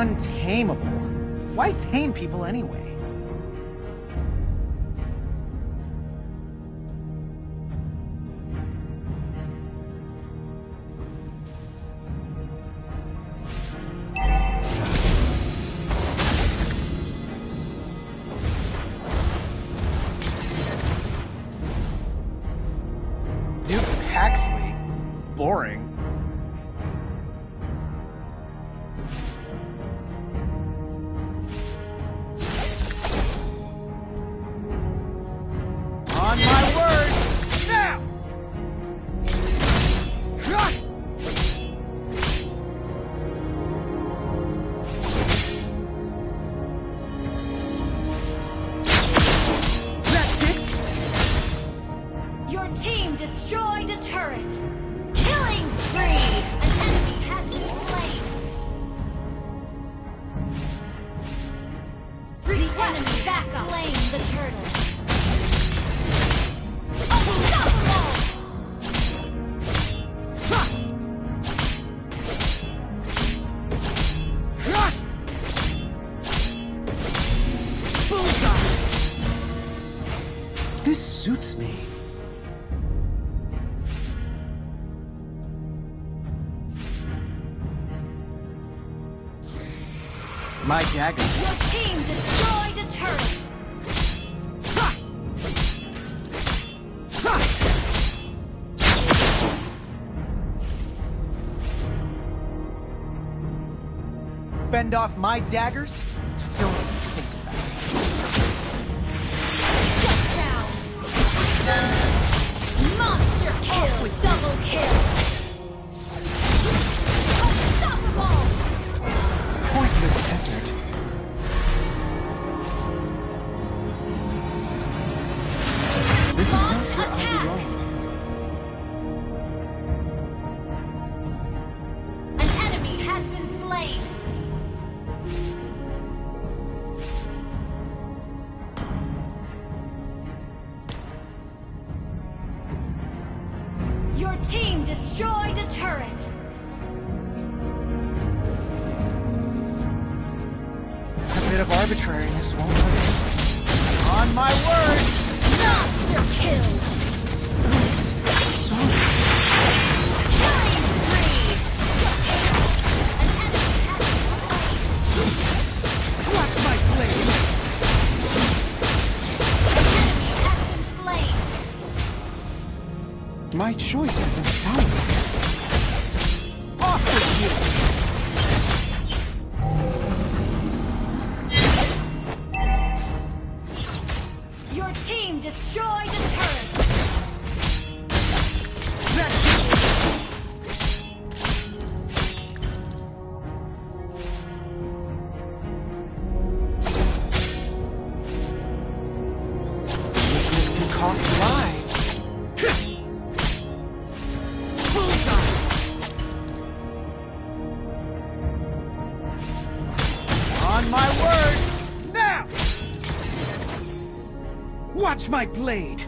Untamable. Why tame people anyway? Duke Paxley? Boring. Me. My dagger. Your team destroyed a turret. Fend off my daggers? Kill. Double kill. Turret. A bit of arbitrariness won't hurt. On my word! Monster kill. Sorry. Killing spree. An enemy has been slain. Watch my blade! An enemy has been slain. My choice is infallible. Team destroyed the turret. Watch my blade!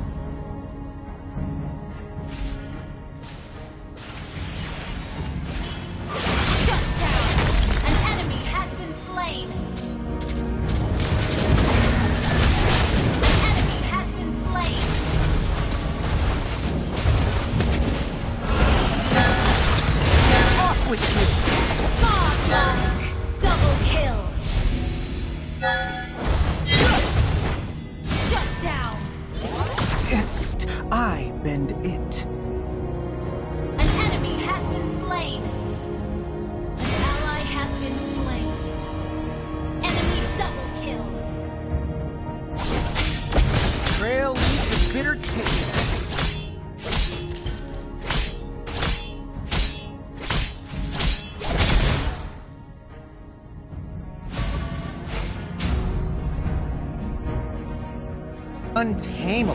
Untamable.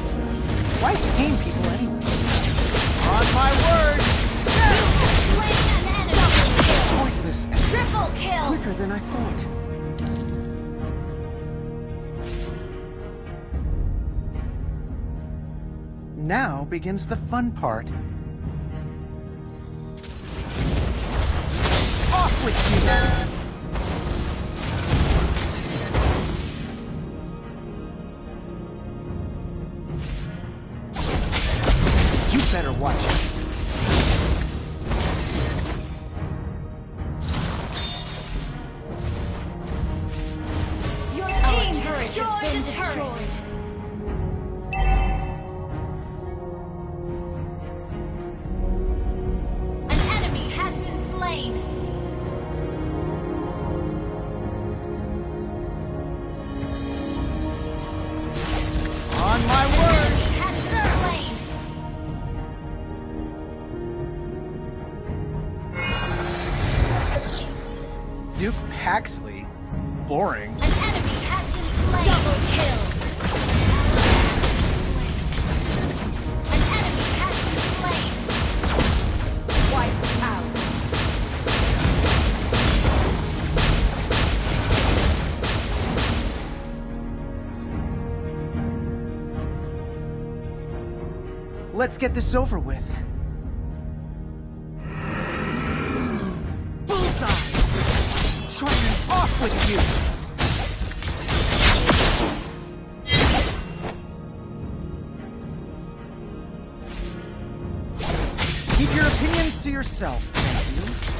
Why tame people anyway? On my word! Slain an enemy. Double kill. Pointless. Triple kill. Quicker than I thought. Now begins the fun part. Off with you! You better watch it. Your Our team destroyed has been turret. destroyed. An enemy has been slain. Duke Paxley? Boring. An enemy has been slain. Double kill. An enemy has been slain. Wipe out. Let's get this over with. With you! Keep your opinions to yourself, thank you.